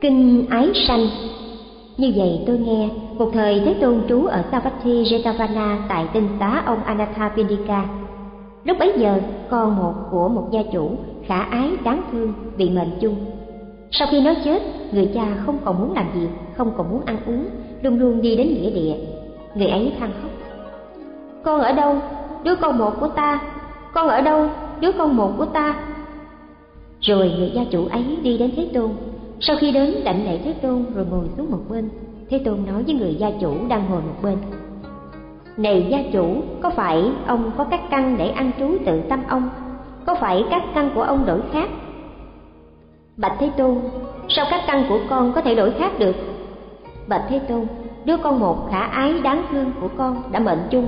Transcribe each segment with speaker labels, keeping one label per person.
Speaker 1: Kinh Ái Sanh Như vậy tôi nghe, một thời Thế Tôn trú ở Savatthi Jetavana tại tinh tá ông Anathapindika. Lúc bấy giờ, con một của một gia chủ khả ái đáng thương bị mệnh chung. Sau khi nó chết, người cha không còn muốn làm việc, không còn muốn ăn uống, luôn luôn đi đến nghĩa địa. Người ấy than khóc. Con ở đâu? Đứa con một của ta. Con ở đâu? Đứa con một của ta. Rồi người gia chủ ấy đi đến Thế Tôn. Sau khi đến đảnh lễ Thế Tôn rồi ngồi xuống một bên, Thế Tôn nói với người gia chủ đang ngồi một bên. Này gia chủ, có phải ông có các căn để ăn trú tự tâm ông? Có phải các căn của ông đổi khác? Bạch Thế Tôn, sao các căn của con có thể đổi khác được? Bạch Thế Tôn, đứa con một khả ái đáng thương của con đã mệnh chung.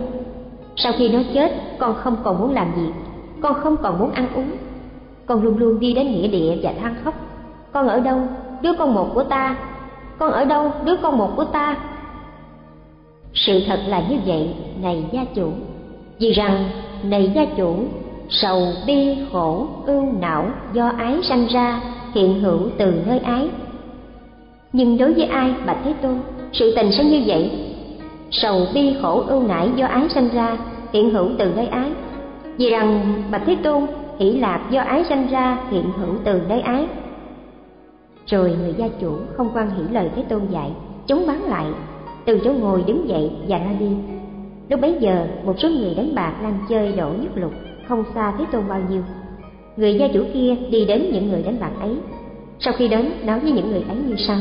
Speaker 1: Sau khi nó chết, con không còn muốn làm gì, con không còn muốn ăn uống. Con luôn luôn đi đến nghĩa địa và than khóc. Con ở đâu, đứa con một của ta? Con ở đâu, đứa con một của ta? Sự thật là như vậy, này gia chủ. Vì rằng, này gia chủ, sầu bi khổ ưu não do ái sanh ra hiện hữu từ nơi ái nhưng đối với ai bạch thế tôn sự tình sẽ như vậy sầu bi khổ ưu nải do ái sanh ra hiện hữu từ nơi ái vì rằng bạch thế tôn hỷ lạc do ái sanh ra hiện hữu từ nơi ái rồi người gia chủ không quan hỷ lời thế tôn dạy, chống bán lại. Từ chỗ ngồi đứng dậy và ra đi. Lúc bấy giờ, một số người đánh bạc đang chơi đổ nhất lục không xa thế tôn bao nhiêu. Người gia chủ kia đi đến những người đánh bạc ấy. Sau khi đến, nói với những người ấy như sau.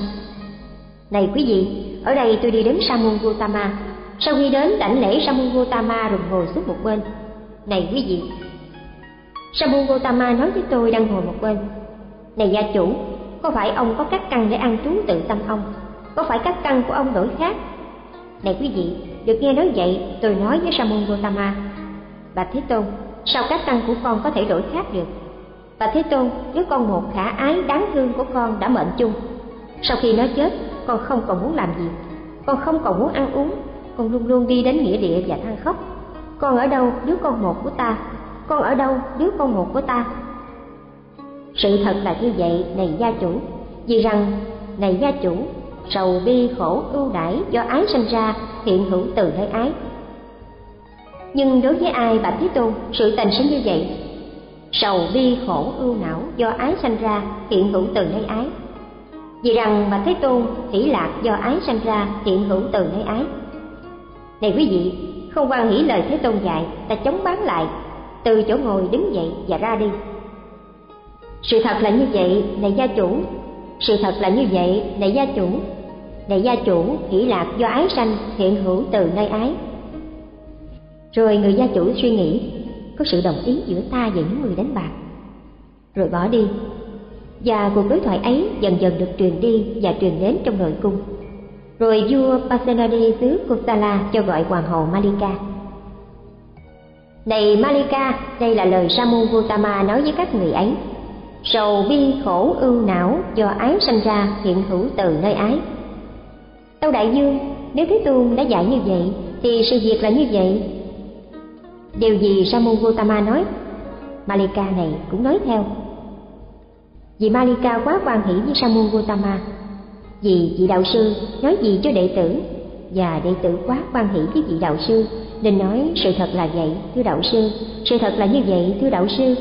Speaker 1: Này quý vị, ở đây tôi đi đến sa môn Gautama. Sau khi đến, đảnh lễ sa môn Gautama rồi ngồi xuống một bên. Này quý vị sa môn Gautama nói với tôi đang ngồi một bên. Này gia chủ có phải ông có các căn để ăn trú tự tâm ông? Có phải các căn của ông đổi khác? Này quý vị, được nghe nói vậy, tôi nói với sa môn gotama bà thế tôn, sao các căn của con có thể đổi khác được? Bà thế tôn, đứa con một khả ái, đáng thương của con đã mệnh chung. Sau khi nó chết, con không còn muốn làm gì. Con không còn muốn ăn uống. Con luôn luôn đi đến nghĩa địa và than khóc. Con ở đâu, đứa con một của ta? Con ở đâu, đứa con một của ta? Sự thật là như vậy, này gia chủ. Vì rằng, này gia chủ, sầu bi khổ ưu đãi do ái sanh ra hiện hữu từ nơi ái. Nhưng đối với ai, bạch thế tôn, sự tình sẽ như vậy. Sầu bi khổ ưu não do ái sanh ra hiện hữu từ nơi ái. Vì rằng bạch thế tôn hỷ lạc do ái sanh ra hiện hữu từ nơi ái. Này quý vị, không quan hỷ lời thế tôn dạy, ta chống bán lại, từ chỗ ngồi đứng dậy và ra đi sự thật là như vậy, này gia chủ. Sự thật là như vậy, này gia chủ. Này gia chủ, hỷ lạc do ái sanh, hiện hữu từ nơi ái. Rồi người gia chủ suy nghĩ, có sự đồng ý giữa ta và những người đánh bạc. Rồi bỏ đi. Và cuộc đối thoại ấy dần dần được truyền đi và truyền đến trong nội cung. Rồi vua Pasenadi xứ Kosala cho gọi hoàng hậu Malika. Này Malika, đây là lời Sa môn Gautama nói với các người ấy sầu bi khổ ưu não do ái sanh ra hiện hữu từ nơi ái. Tâu Đại Dương, nếu Thế Tôn đã dạy như vậy, thì sự việc là như vậy, Điều gì Sa môn gotama nói, Malika này cũng nói theo. Vì Malika quá quan hỷ với Sa môn gotama vì vị đạo sư nói gì cho đệ tử và đệ tử quá quan hỷ với vị đạo sư nên nói sự thật là vậy thưa đạo sư. Sự thật là như vậy thưa đạo sư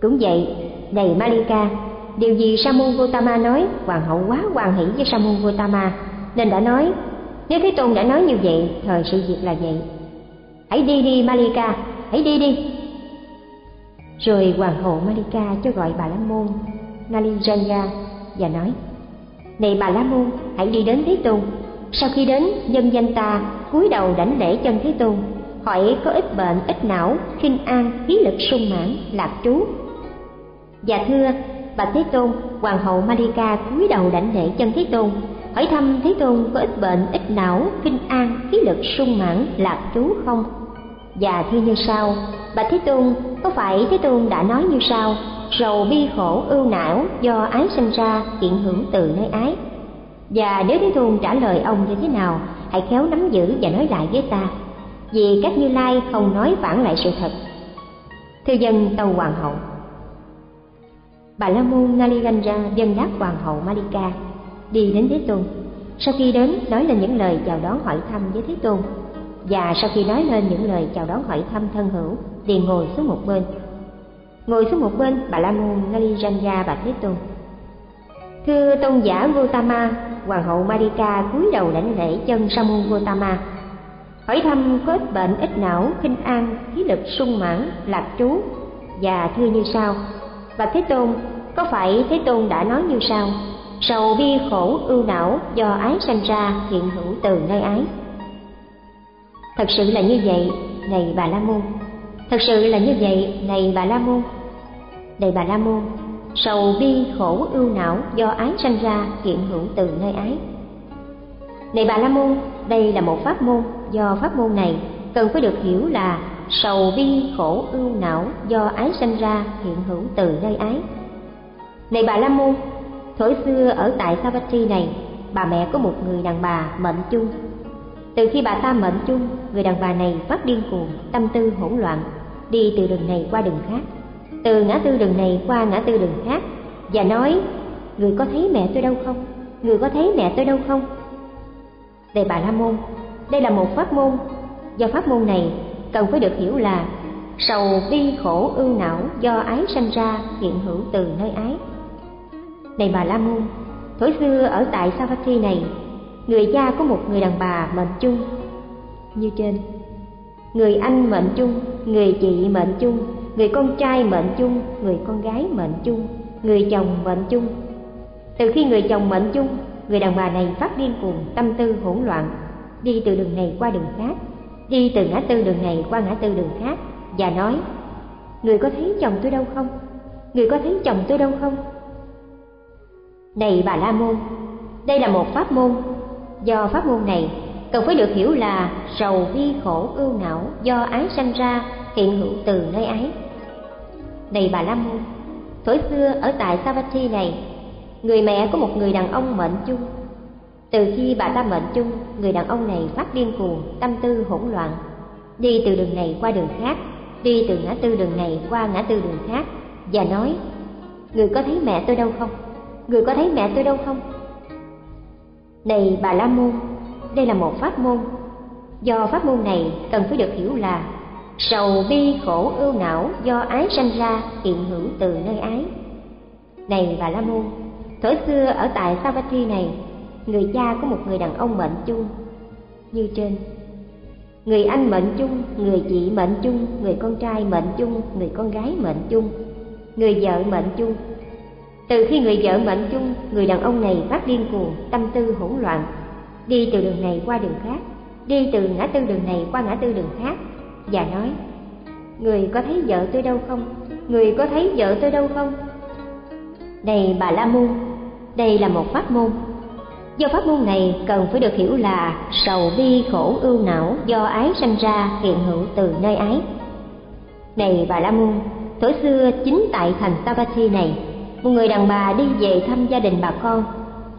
Speaker 1: cũng vậy này Malika điều gì Sa môn nói hoàng hậu quá quan hỷ với Sa môn nên đã nói nếu Thế Tôn đã nói như vậy thời sự việc là vậy hãy đi đi Malika, hãy đi đi. Rồi hoàng hậu Malika cho gọi bà La Môn Nalijaya và nói: "Này bà La Môn, hãy đi đến Thế Tôn." Sau khi đến, nhân danh ta cúi đầu đảnh lễ chân Thế Tôn, hỏi có ít bệnh, ít não, khinh an, khí lực sung mãn, lạc trú. Và thưa, bạch Thế Tôn, hoàng hậu Malika cúi đầu đảnh lễ chân Thế Tôn, hỏi thăm Thế Tôn có ít bệnh, ít não, kinh an, khí lực sung mãn, lạc trú không? Và thưa như sau, Bạch Thế Tôn, có phải Thế Tôn đã nói như sau, rầu bi khổ ưu não do ái sinh ra hiện hưởng từ nơi ái? Và nếu Thế Tôn trả lời ông như thế nào, hãy khéo nắm giữ và nói lại với ta, vì các Như Lai không nói phản lại sự thật. Thưa dân Tâu Hoàng hậu Bà La Môn naliganja dân đáp hoàng hậu Malika đi đến Thế Tôn. Sau khi đến nói lên những lời chào đón hỏi thăm với Thế Tôn và sau khi nói lên những lời chào đón hỏi thăm thân hữu liền ngồi xuống một bên. Ngồi xuống một bên, bà La Môn naliganja và Thế Tôn. Thưa tôn giả gotama hoàng hậu Malika cúi đầu đảnh lễ chân Sa môn gotama hỏi thăm có ít bệnh ít não khinh an khí lực sung mãn lạc trú và thưa như sau và thế tôn, có phải thế tôn đã nói như sau? Sầu bi khổ ưu não do ái sanh ra hiện hữu từ nơi ái. Thật sự là như vậy, này bà la môn. Thật sự là như vậy, này bà la môn. Này bà la môn, sầu bi khổ ưu não do ái sanh ra hiện hữu từ nơi ái. Này bà la môn, đây là một pháp môn, do pháp môn này cần phải được hiểu là sầu bi khổ ưu não do ái sanh ra hiện hữu từ nơi ái. Này bà la môn thổi xưa ở tại savatthi này bà mẹ có một người đàn bà mệnh chung. Từ khi bà ta mệnh chung người đàn bà này phát điên cuồng tâm tư hỗn loạn đi từ đường này qua đường khác. Từ ngã tư đường này qua ngã tư đường khác và nói người có thấy mẹ tôi đâu không? Người có thấy mẹ tôi đâu không? Đề Bà La Môn, đây là một pháp môn, do pháp môn này cần phải được hiểu là sầu bi khổ ưu não do ái sanh ra hiện hữu từ nơi ái. Này Bà La Môn, thổi xưa ở tại Savatthi này, người cha có một người đàn bà mệnh chung như trên. Người anh mệnh chung, người chị mệnh chung, người con trai mệnh chung, người con gái mệnh chung, người chồng mệnh chung. Từ khi người chồng mệnh chung người đàn bà này phát điên cuồng tâm tư hỗn loạn đi từ đường này qua đường khác đi từ ngã tư đường này qua ngã tư đường khác và nói, người có thấy chồng tôi đâu không? Người có thấy chồng tôi đâu không? Này bà la môn, đây là một pháp môn. Do pháp môn này, cần phải được hiểu là sầu bi khổ ưu não do ái sanh ra hiện hữu từ nơi ái. Này bà la môn thuở xưa ở tại savatthi này, người mẹ có một người đàn ông mệnh chung từ khi bà ta mệnh chung người đàn ông này phát điên cuồng tâm tư hỗn loạn. Đi từ đường này qua đường khác đi từ ngã tư đường này qua ngã tư đường khác và nói người có thấy mẹ tôi đâu không? Người có thấy mẹ tôi đâu không? Này bà la môn đây là một pháp môn. Do pháp môn này cần phải được hiểu là sầu bi khổ ưu não do ái sanh ra hiện hữu từ nơi ái. Này bà la môn Thổi xưa ở tại Savatthi này, người cha có một người đàn ông mệnh chung như trên. Người anh mệnh chung, người chị mệnh chung, người con trai mệnh chung, người con gái mệnh chung, người vợ mệnh chung. Từ khi người vợ mệnh chung, người đàn ông này phát điên cuồng, tâm tư hỗn loạn, đi từ đường này qua đường khác, đi từ ngã tư đường này qua ngã tư đường khác và nói: Người có thấy vợ tôi đâu không? Người có thấy vợ tôi đâu không? Này bà La Môn, đây là một pháp môn. Do pháp môn này cần phải được hiểu là sầu bi khổ ưu não do ái sanh ra hiện hữu từ nơi ái. Này bà La Môn, thổi xưa chính tại thành Savatthi này, một người đàn bà đi về thăm gia đình bà con.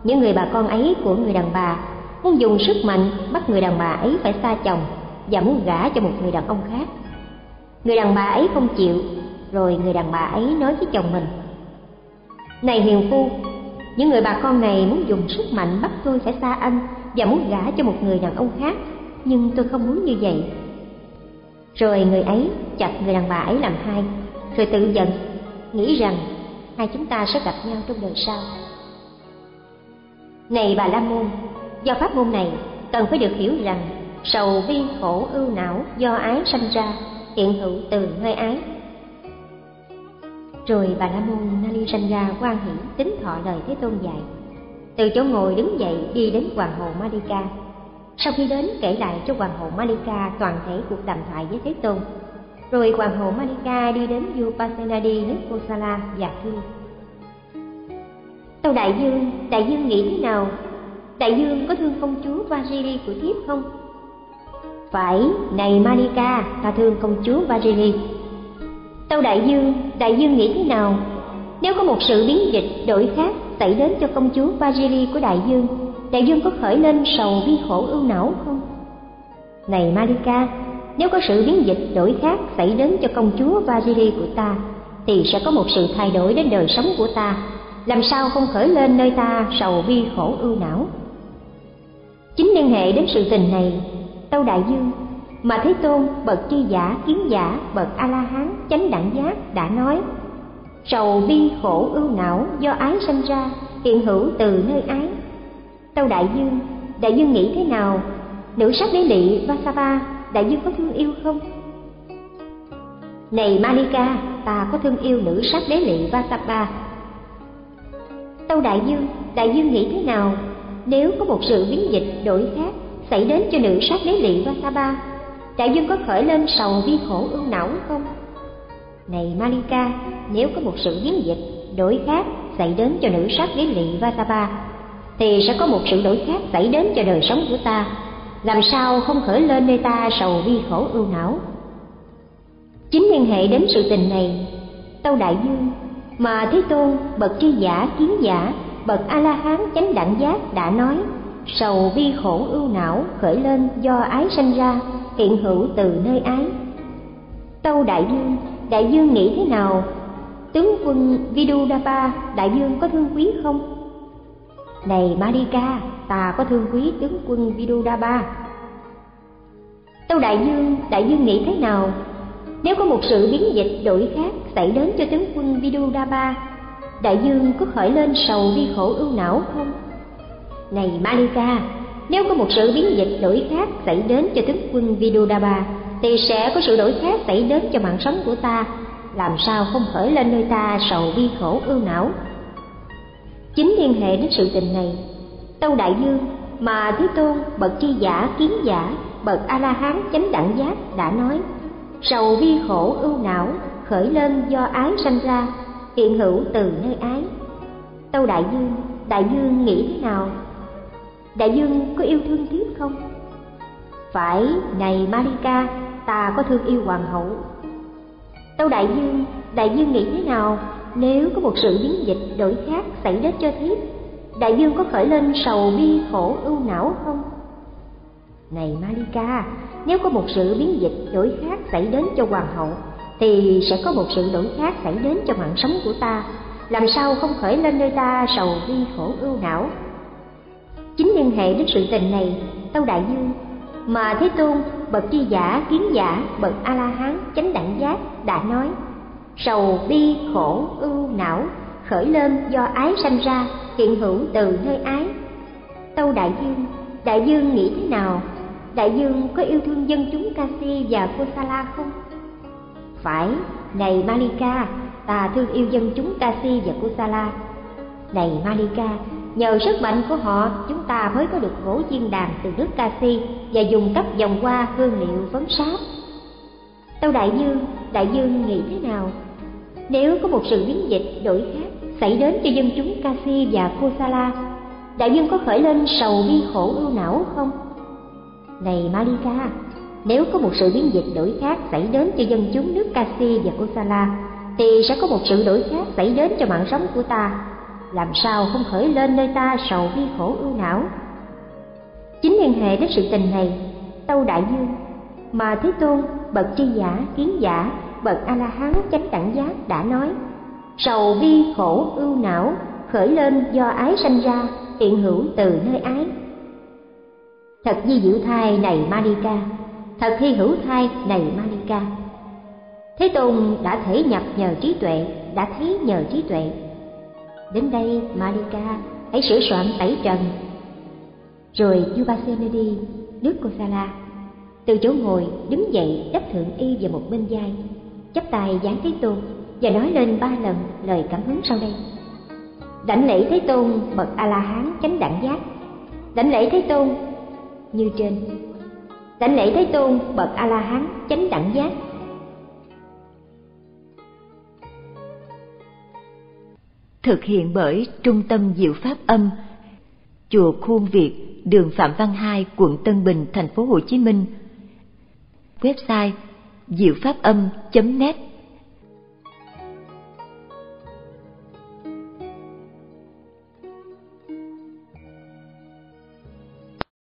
Speaker 1: Những người bà con ấy của người đàn bà muốn dùng sức mạnh bắt người đàn bà ấy phải xa chồng và muốn gả cho một người đàn ông khác. Người đàn bà ấy không chịu, rồi người đàn bà ấy nói với chồng mình: "Này hiền phu, những người bà con này muốn dùng sức mạnh bắt tôi phải xa anh và muốn gả cho một người đàn ông khác, nhưng tôi không muốn như vậy. Rồi người ấy chặt người đàn bà ấy làm hai, rồi tự giận, nghĩ rằng hai chúng ta sẽ gặp nhau trong đời sau. Này bà la môn, do pháp môn này, cần phải được hiểu rằng sầu bi khổ ưu não do ái sanh ra, hiện hữu từ nơi ái rồi bà la môn nalisanja quan hỷ tính thọ lời thế tôn dạy. Từ chỗ ngồi đứng dậy đi đến hoàng hậu malika. Sau khi đến, kể lại cho hoàng hậu malika toàn thể cuộc đàm thoại với thế tôn. Rồi hoàng hậu malika đi đến vua nước kosala và thưa tâu đại dương đại dương nghĩ thế nào? Đại dương có thương công chúa vajiri của thiếp không? Phải, này malika, ta thương công chúa vajiri. Tâu Đại Dương, Đại Dương nghĩ thế nào? Nếu có một sự biến dịch đổi khác xảy đến cho công chúa Vajiri của Đại Dương, Đại Dương có khởi lên sầu bi khổ ưu não không? Này Malika, nếu có sự biến dịch đổi khác xảy đến cho công chúa Vajiri của ta, thì sẽ có một sự thay đổi đến đời sống của ta làm sao không khởi lên nơi ta sầu bi khổ ưu não chính liên hệ đến sự tình này tâu đại dương mà thế tôn, bậc tri giả, kiến giả, bậc a la hán chánh đẳng giác đã nói, sầu bi khổ ưu não do ái sanh ra, hiện hữu từ nơi ái. Tâu đại dương đại dương nghĩ thế nào? Nữ sắc đế lị vasava, đại dương có thương yêu không? Này malika, ta có thương yêu nữ sắc đế lị vasava. Tâu đại dương đại dương nghĩ thế nào? Nếu có một sự biến dịch đổi khác xảy đến cho nữ sắc đế lị vasava đại dương có khởi lên sầu bi khổ ưu não không? Này malika, nếu có một sự biến dịch, đổi khác xảy đến cho nữ sắc đế lị vatapa, thì sẽ có một sự đổi khác xảy đến cho đời sống của ta. Làm sao không khởi lên nơi ta sầu bi khổ ưu não? Chính liên hệ đến sự tình này, tâu đại dương, mà thế tôn, bậc tri giả, kiến giả, bậc a la hán chánh đẳng giác đã nói, sầu bi khổ ưu não khởi lên do ái sanh ra hiện hữu từ nơi ái tâu đại dương đại dương nghĩ thế nào tướng quân vidudapa đại dương có thương quý không này marika ta có thương quý tướng quân Vidudaba. Tâu Đại Dương, Đại Dương nghĩ thế nào? Nếu có một sự biến dịch đổi khác xảy đến cho tướng quân Vidudaba, Đại Dương có khởi lên sầu đi khổ ưu não không? Này Malika, nếu có một sự biến dịch đổi khác xảy đến cho tướng quân Vidudaba, thì sẽ có sự đổi khác xảy đến cho mạng sống của ta, làm sao không khởi lên nơi ta sầu bi khổ ưu não? chính liên hệ đến sự tình này tâu đại dương mà thế tôn bậc tri giả kiến giả bậc a la hán chánh đẳng giác đã nói sầu vi khổ ưu não khởi lên do ái sanh ra hiện hữu từ nơi ái. Tâu đại dương đại dương nghĩ thế nào? Đại dương có yêu thương tiếp không? Phải, này malika, ta có thương yêu hoàng hậu. Tâu đại dương đại dương nghĩ thế nào? Nếu có một sự biến dịch đổi khác xảy đến cho thiếp, đại dương có khởi lên sầu bi khổ ưu não không? Này malika, nếu có một sự biến dịch đổi khác xảy đến cho hoàng hậu, thì sẽ có một sự đổi khác xảy đến cho mạng sống của ta. Làm sao không khởi lên nơi ta sầu bi khổ ưu não? Chính liên hệ đến sự tình này, tâu đại dương. Mà thế tôn, bậc chi giả, kiến giả, bậc a la hán chánh đẳng giác đã nói, sầu, bi, khổ, ưu, não, khởi lên do ái sanh ra, hiện hữu từ nơi ái. Tâu đại dương đại dương nghĩ thế nào? Đại dương có yêu thương dân chúng kasi và kosala không? Phải, này malika, ta thương yêu dân chúng kasi và kosala này malika nhờ sức mạnh của họ chúng ta mới có được gỗ diên đàn từ nước kasi và dùng cấp dòng hoa hương liệu vấn sáp tâu đại dương đại dương nghĩ thế nào nếu có một sự biến dịch đổi khác xảy đến cho dân chúng Kasi và Kosala, đại dương có khởi lên sầu bi khổ ưu não không? Này Malika, nếu có một sự biến dịch đổi khác xảy đến cho dân chúng nước Kasi và Kosala, thì sẽ có một sự đổi khác xảy đến cho mạng sống của ta. Làm sao không khởi lên nơi ta sầu bi khổ ưu não? Chính liên hệ đến sự tình này, Tâu Đại Dương, mà Thế Tôn, bậc tri giả, kiến giả bậc a la hán chánh đẳng giác đã nói sầu bi khổ ưu não khởi lên do ái sanh ra hiện hữu từ nơi ái. Thật di diệu thai này malika thật hy hữu thai này malika. Thế tôn đã thể nhập nhờ trí tuệ đã thấy nhờ trí tuệ đến đây malika hãy sửa soạn tẩy trần rồi Yubasenadi nước Kosala từ chỗ ngồi đứng dậy đắp thượng y vào một bên vai, chắp tay giáng thế tôn và nói lên ba lần lời cảm hứng sau đây. Đảnh lễ thế tôn, bậc a la hán chánh đẳng giác. Đảnh lễ thế tôn, như trên. Đảnh lễ thế tôn, bậc a la hán chánh đẳng giác.
Speaker 2: Thực hiện bởi trung tâm diệu pháp âm, chùa khuôn việt, đường phạm văn hai, quận tân bình, thành phố hồ chí minh. Website diệu pháp âm net